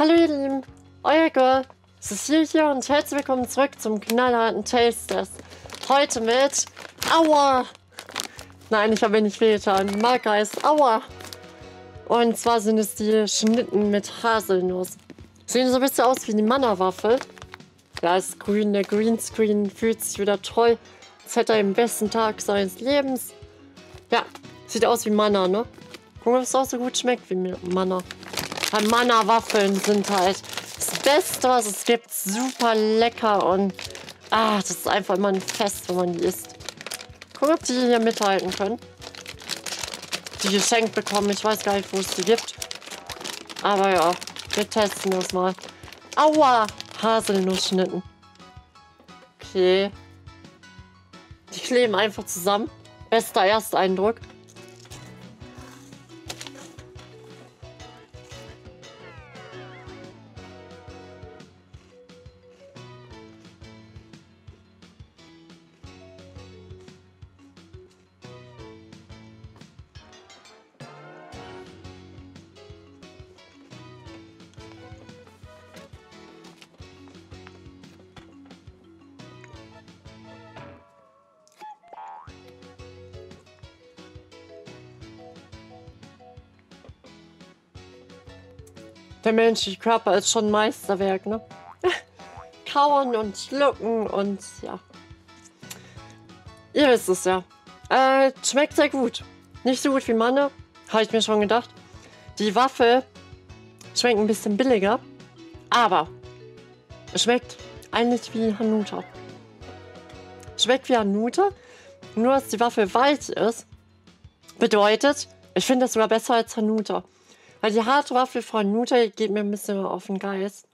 Hallo ihr Lieben, euer Girl, Cecile hier und herzlich willkommen zurück zum knallharten Taste Heute mit Aua! Nein, ich habe mir nicht wehgetan. Marker ist Aua! Und zwar sind es die Schnitten mit Haselnuss. Sehen so ein bisschen aus wie die Manna-Waffel. Ja, ist grün, der Greenscreen fühlt sich wieder toll. Als hätte er im besten Tag seines Lebens. Ja, sieht aus wie Manna, ne? Gucken, ob es auch so gut schmeckt wie Manna. Weil Manna-Waffeln sind halt das Beste, was es gibt. Super lecker und ah, das ist einfach immer ein Fest, wenn man die isst. Gucken, ob die hier mithalten können. Die geschenkt bekommen. Ich weiß gar nicht, wo es die gibt. Aber ja, wir testen das mal. Aua! Haselnussschnitten. Okay. Die kleben einfach zusammen. Bester Ersteindruck. Der menschliche Körper ist schon Meisterwerk, ne? Kauen und schlucken und ja. Ihr wisst es ja. Äh, schmeckt sehr gut. Nicht so gut wie Manne, habe ich mir schon gedacht. Die Waffel schmeckt ein bisschen billiger, aber es schmeckt eigentlich wie Hanuta. Schmeckt wie Hanuta, nur dass die Waffel weich ist. Bedeutet, ich finde das sogar besser als Hanuta. Weil die harte Waffel von Nuta geht mir ein bisschen auf den Geist.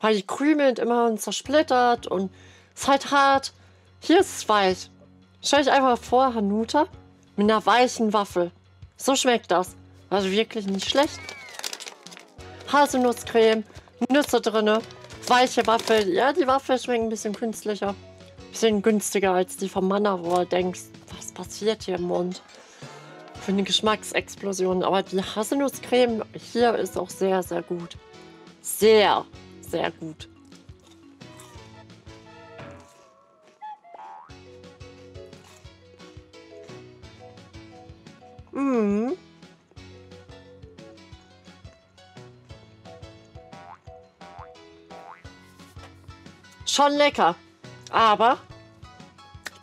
Weil die krümelt immer und zersplittert und ist halt hart. Hier ist es weich. Stell dich einfach vor, Hanuta mit einer weichen Waffel. So schmeckt das. Also wirklich nicht schlecht. Haselnusscreme, Nüsse drinne, weiche Waffel. Ja, die Waffel schmeckt ein bisschen künstlicher. Bisschen günstiger als die vom Manna, wo du denkst, was passiert hier im Mund für eine Geschmacksexplosion. Aber die Haselnusscreme hier ist auch sehr, sehr gut. Sehr, sehr gut. Mmh. Schon lecker. Aber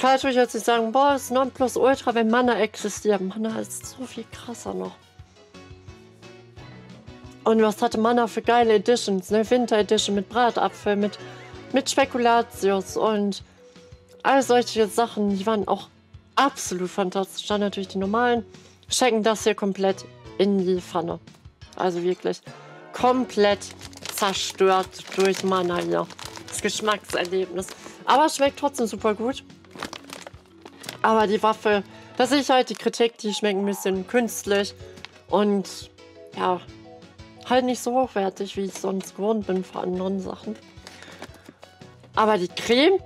kann natürlich jetzt nicht sagen, boah, es ist Nonplusultra, wenn Mana existiert. Mana ist so viel krasser noch. Und was hatte Mana für geile Editions, ne? Winter Edition mit Bratapfel, mit, mit Spekulatius und all solche Sachen, die waren auch absolut fantastisch. Dann natürlich die normalen. Schenken das hier komplett in die Pfanne. Also wirklich komplett zerstört durch Mana hier. Das Geschmackserlebnis. Aber schmeckt trotzdem super gut. Aber die Waffe, da sehe ich halt die Kritik, die schmecken ein bisschen künstlich und ja, halt nicht so hochwertig, wie ich sonst gewohnt bin von anderen Sachen. Aber die Creme,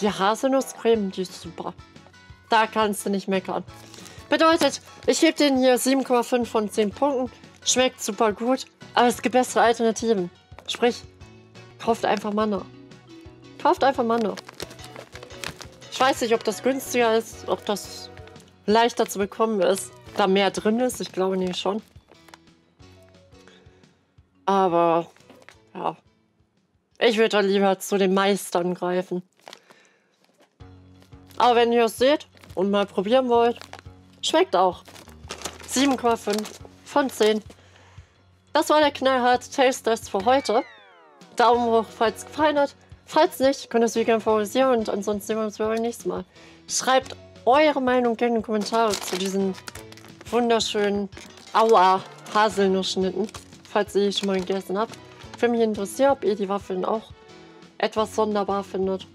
die Haselnusscreme, die ist super. Da kannst du nicht meckern. Bedeutet, ich gebe den hier 7,5 von 10 Punkten. Schmeckt super gut, aber es gibt bessere Alternativen. Sprich, kauft einfach Manne. Kauft einfach Manne. Ich weiß nicht, ob das günstiger ist, ob das leichter zu bekommen ist, da mehr drin ist. Ich glaube nicht schon. Aber ja, ich würde lieber zu den Meistern greifen. Aber wenn ihr es seht und mal probieren wollt, schmeckt auch. 7,5 von 10. Das war der knallharte Taste Test für heute. Daumen hoch, falls es gefallen hat. Falls nicht, könnt ihr es wie gerne favorisieren und ansonsten sehen wir uns beim nächsten Mal. Schreibt eure Meinung gerne in die Kommentare zu diesen wunderschönen Aua Haselnussschnitten, falls ihr die schon mal gegessen habt. Würde mich interessieren, ob ihr die Waffeln auch etwas sonderbar findet.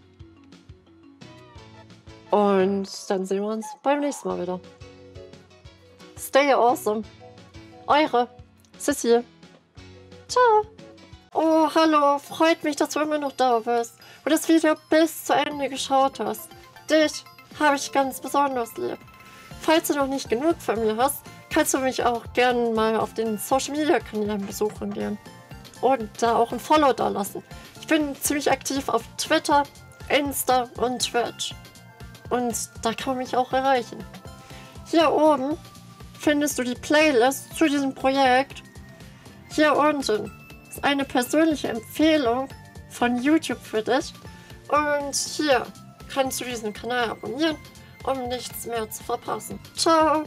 Und dann sehen wir uns beim nächsten Mal wieder. Stay awesome. Eure Cecile. Ciao. Oh, hallo. Freut mich, dass du immer noch da bist und das Video bis zu Ende geschaut hast. Dich habe ich ganz besonders lieb. Falls du noch nicht genug von mir hast, kannst du mich auch gerne mal auf den Social Media Kanälen besuchen gehen. und da auch ein Follow da lassen. Ich bin ziemlich aktiv auf Twitter, Insta und Twitch. Und da kann man mich auch erreichen. Hier oben findest du die Playlist zu diesem Projekt. Hier unten ist eine persönliche Empfehlung von YouTube für dich. Und hier kannst du diesen Kanal abonnieren, um nichts mehr zu verpassen. Ciao!